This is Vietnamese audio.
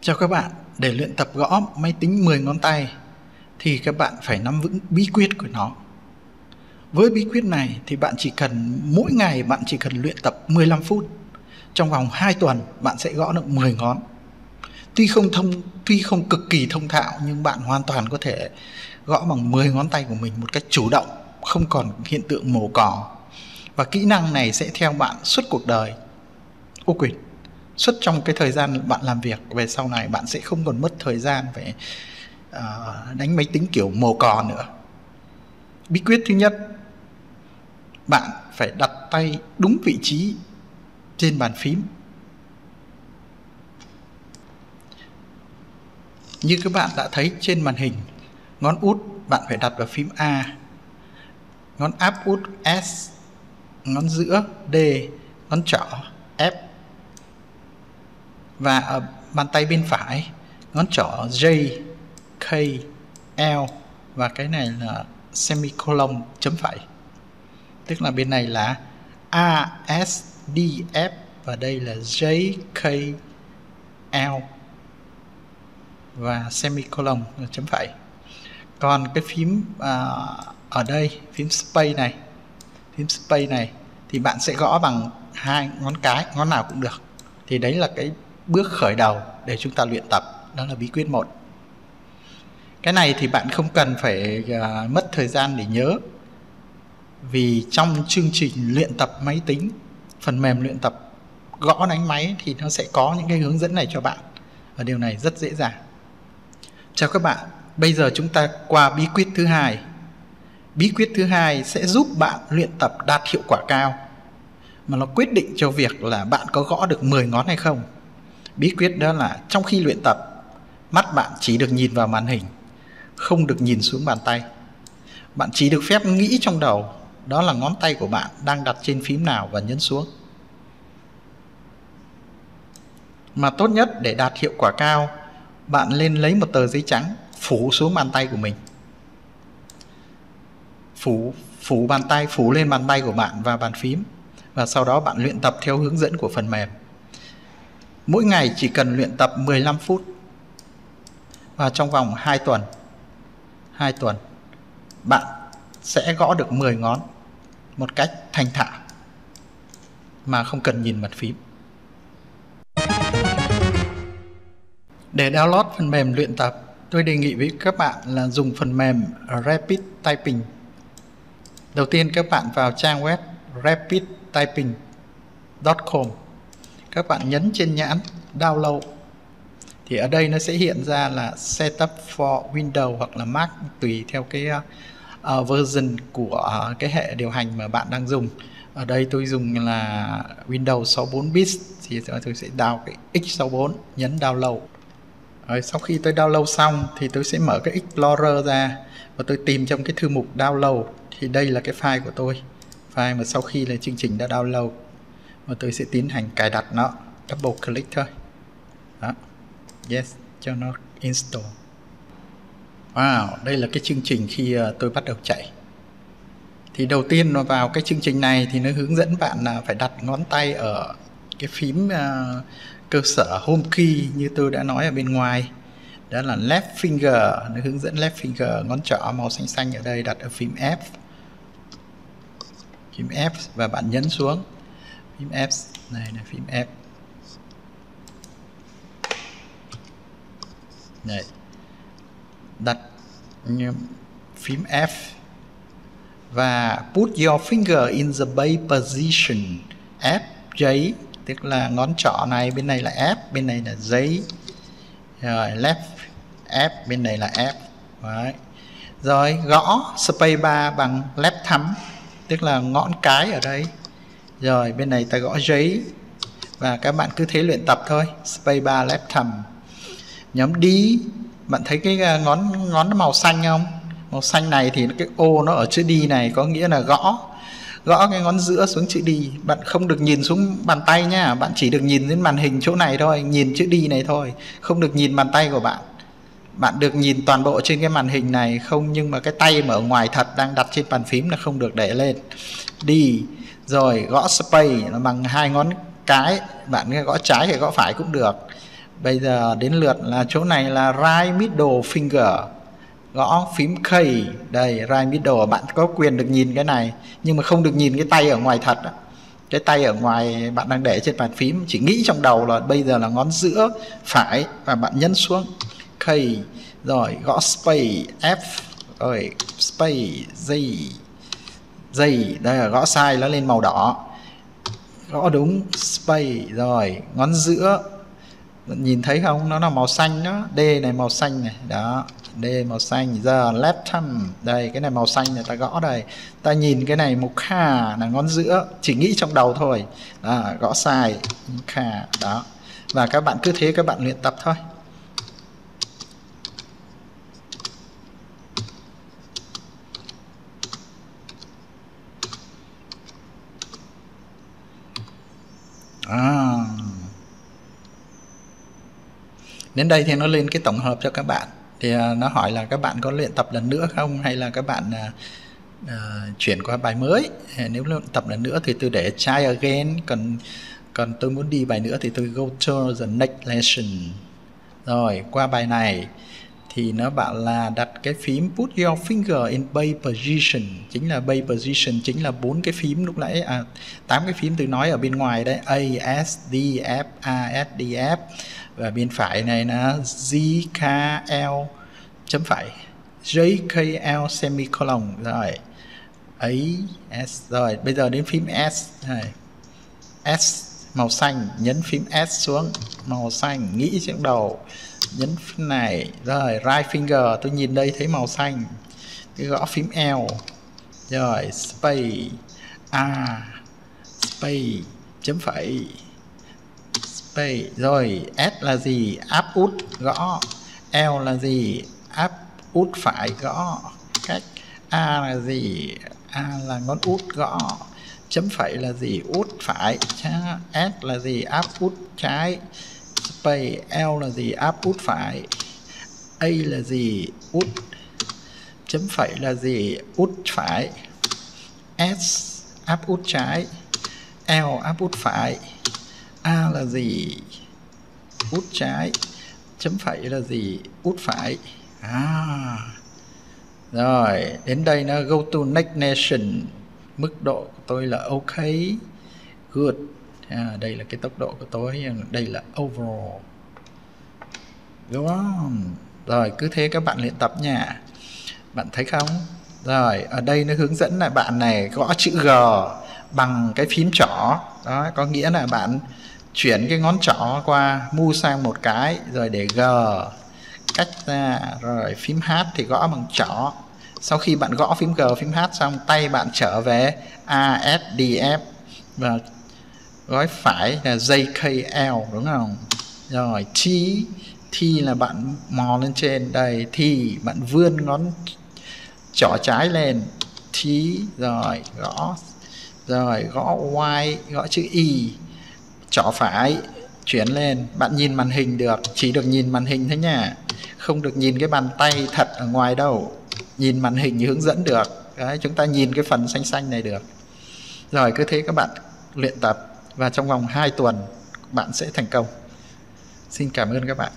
Chào các bạn, để luyện tập gõ máy tính 10 ngón tay thì các bạn phải nắm vững bí quyết của nó. Với bí quyết này thì bạn chỉ cần mỗi ngày bạn chỉ cần luyện tập 15 phút. Trong vòng 2 tuần bạn sẽ gõ được 10 ngón. Tuy không thông tuy không cực kỳ thông thạo nhưng bạn hoàn toàn có thể gõ bằng 10 ngón tay của mình một cách chủ động, không còn hiện tượng mổ cỏ. Và kỹ năng này sẽ theo bạn suốt cuộc đời. Ô quyền suốt trong cái thời gian bạn làm việc về sau này bạn sẽ không còn mất thời gian phải uh, ờ, đánh máy tính kiểu mồ cò nữa. Bí quyết thứ nhất bạn phải đặt tay đúng vị trí trên bàn phím. Như các bạn đã thấy trên màn hình ngón út bạn phải đặt vào phím A ngón áp út S ngón giữa D ngón trỏ F và ở bàn tay bên phải ngón trỏ J, K, L và cái này là semicolon chấm phẩy. Tức là bên này là A, S, D, F và đây là J, K, L và semicolon chấm phẩy. Còn cái phím à, ở đây phím space này phím space này thì bạn sẽ gõ bằng hai ngón cái ngón nào cũng được. Thì đấy là cái bước khởi đầu để chúng ta luyện tập đó là bí quyết một. Cái này thì bạn không cần phải uh, mất thời gian để nhớ. Vì trong chương trình luyện tập máy tính phần mềm luyện tập gõ đánh máy thì nó sẽ có những cái hướng dẫn này cho bạn. Và điều này rất dễ dàng. Chào các bạn bây giờ chúng ta qua bí quyết thứ hai. Bí quyết thứ hai sẽ giúp bạn luyện tập đạt hiệu quả cao. Mà nó quyết định cho việc là bạn có gõ được 10 ngón hay không bí quyết đó là trong khi luyện tập, mắt bạn chỉ được nhìn vào màn hình, không được nhìn xuống bàn tay. Bạn chỉ được phép nghĩ trong đầu, đó là ngón tay của bạn đang đặt trên phím nào và nhấn xuống. Mà tốt nhất để đạt hiệu quả cao, bạn lên lấy một tờ giấy trắng, phủ xuống bàn tay của mình. Phủ phủ bàn tay, phủ lên bàn tay của bạn và bàn phím, và sau đó bạn luyện tập theo hướng dẫn của phần mềm. Mỗi ngày chỉ cần luyện tập 15 phút và trong vòng 2 tuần 2 tuần bạn sẽ gõ được 10 ngón một cách thanh thạo mà không cần nhìn mặt phím. Để download phần mềm luyện tập, tôi đề nghị với các bạn là dùng phần mềm Rapid Typing. Đầu tiên các bạn vào trang web rapidtyping.com các bạn nhấn trên nhãn download thì ở đây nó sẽ hiện ra là setup for Windows hoặc là Mac tùy theo cái uh, version của uh, cái hệ điều hành mà bạn đang dùng. Ở đây tôi dùng là Windows 64 bit thì tôi sẽ download cái X64 nhấn download. Rồi sau khi tôi download xong thì tôi sẽ mở cái Explorer ra và tôi tìm trong cái thư mục download thì đây là cái file của tôi. File mà sau khi là chương trình đã download và tôi sẽ tiến hành cài đặt nó. Double click thôi. Đó. Yes cho nó install. Wow đây là cái chương trình khi ờ, tôi bắt đầu chạy. Thì đầu tiên nó vào cái chương trình này thì nó hướng dẫn bạn là phải đặt ngón tay ở cái phím uh, cơ sở home key như tôi đã nói ở bên ngoài. Đó là left finger. Nó hướng dẫn left finger ngón trỏ màu xanh xanh ở đây đặt ở phím F. Phím F và bạn nhấn xuống phím F. Này là phím F. Này. Đặt phím F. Và put your finger in the bay position. F, giấy, tức là ngón trỏ này, bên này là F, bên này là giấy. Rồi, left, F, bên này là F. Đấy. rồi, gõ space bar bằng left thumb, tức là ngón cái ở đây rồi, bên này ta gõ giấy. Và các bạn cứ thế luyện tập thôi. Space bar left thumb nhóm D, bạn thấy cái à, ngón ngón ngón màu xanh không? Màu xanh này thì cái ô nó ở chữ D này, có nghĩa là gõ. Gõ cái ngón giữa xuống chữ D. Bạn không được nhìn xuống bàn tay nha. Bạn chỉ được nhìn đến màn hình chỗ này thôi. Nhìn chữ D này thôi. Không được nhìn bàn tay của bạn. Bạn được nhìn toàn bộ trên cái màn hình này. Không, nhưng mà cái tay mà ở ngoài thật đang đặt trên bàn phím là không được để lên. Đi rồi, gõ space nó bằng hai ngón cái. Bạn gõ trái hay gõ phải cũng được. Bây giờ đến lượt là chỗ này là right middle finger. Gõ phím K. Đây right middle, bạn có quyền được nhìn cái này, nhưng mà không được nhìn cái tay ở ngoài thật đó. cái tay ở ngoài bạn đang để trên bàn phím, chỉ nghĩ trong đầu là bây giờ là ngón giữa phải và bạn nhấn xuống K. Rồi, gõ space F, rồi space Z dây đây là gõ sai nó lên màu đỏ. Gõ đúng space rồi ngón giữa. Nhìn thấy không? Nó là màu xanh đó. D này màu xanh này. Đó D màu xanh. Giờ left thumb. Đây cái này màu xanh này ta gõ đây. Ta nhìn cái này mục kha là ngón giữa. Chỉ nghĩ trong đầu thôi. Đó, gõ sai kha đó. Và các bạn cứ thế các bạn luyện tập thôi à đến đây thì nó lên cái tổng hợp cho các bạn. Thì à, nó hỏi là các bạn có luyện tập lần nữa không? Hay là các bạn uh, chuyển qua bài mới? Nếu luyện tập lần nữa thì tôi để try again. Còn còn tôi muốn đi bài nữa thì tôi go to the next lesson. Rồi qua bài này thì nó bảo là đặt cái phím put your finger in bay position. Chính là bay position chính là bốn cái phím lúc nãy. À tám cái phím tôi nói ở bên ngoài đấy. A, S, D, F, A, S, D, F. Và bên phải này là z K, L, chấm phải J, K, L, semicolon. Rồi. Ấy S, rồi. Bây giờ đến phím S. Này S, màu xanh. Nhấn phím S xuống. Màu xanh. Nghĩ trong đầu nhấn phím này. Rồi, right finger, tôi nhìn đây thấy màu xanh. Tôi gõ phím L. Rồi, space. A, space. Chấm phẩy. Space. Rồi, S là gì? Áp út, gõ. L là gì? Áp út phải gõ. Cách A là gì? A là ngón út, gõ. Chấm phẩy là gì? Út phải S là gì? Áp út trái space L là gì? Áp út phải. A là gì? Út chấm phẩy là gì? Út phải. S áp út trái. L áp út phải. A là gì? Út trái. Chấm phẩy là gì? Út phải. À. Rồi, đến đây nó go to next nation. Mức độ của tôi là ok. Good à, đây là cái tốc độ của tôi. Đây là overall. Đúng không? Rồi cứ thế các bạn luyện tập nha. Bạn thấy không? Rồi ở đây nó hướng dẫn là bạn này gõ chữ G bằng cái phím trỏ đó có nghĩa là bạn chuyển cái ngón trỏ qua mu sang một cái rồi để G cách ra. Rồi phím H thì gõ bằng trỏ sau khi bạn gõ phím G phím H xong tay bạn trở về A S D F. Và gói phải là JKL đúng không? Rồi T T là bạn mò lên trên. Đây thì bạn vươn ngón trỏ trái lên. T rồi gõ. Rồi gõ Y gõ chữ Y trỏ phải chuyển lên. Bạn nhìn màn hình được chỉ được nhìn màn hình thôi nha. Không được nhìn cái bàn tay thật ở ngoài đâu. Nhìn màn hình hướng dẫn được. Đấy, chúng ta nhìn cái phần xanh xanh này được. Rồi cứ thế các bạn luyện tập và trong vòng 2 tuần bạn sẽ thành công. Xin cảm ơn các bạn.